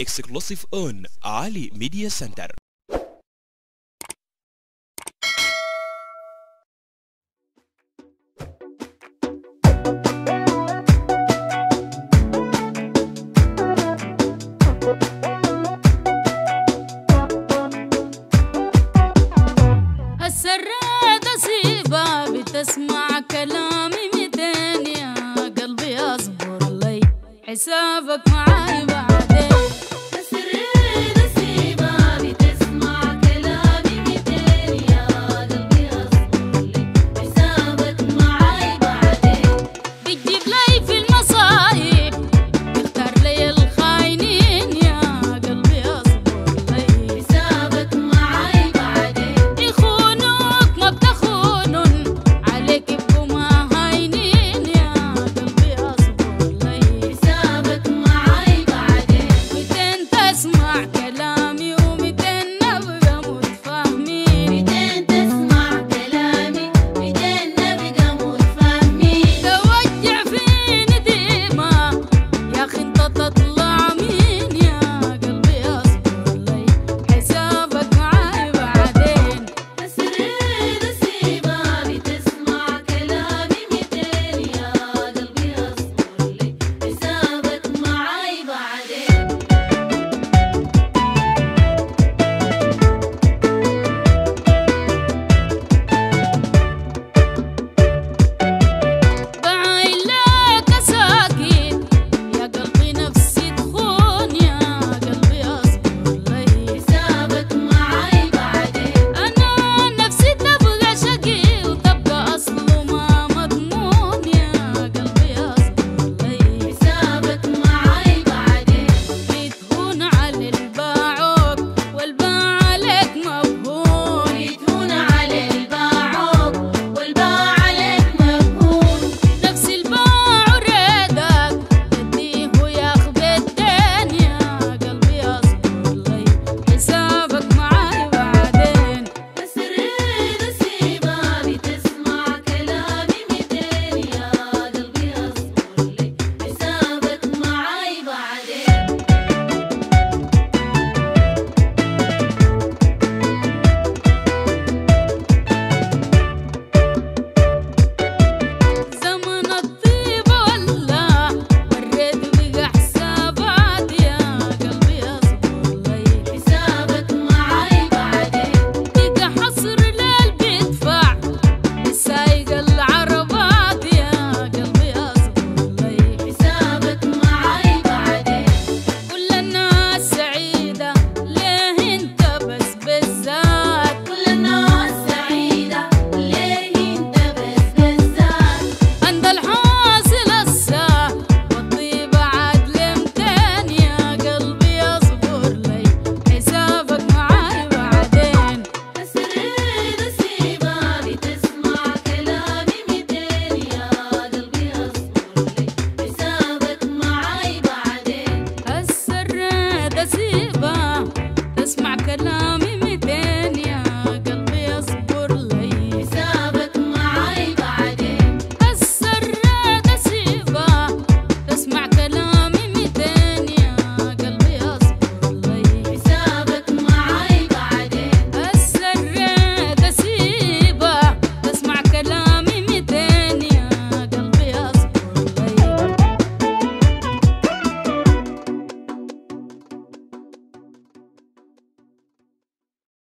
اكسكلوسيف اون Ali ميديا سنتر السراد سيبة بتسمع كلامي متاني قلبي اصبر لي حسابك معاك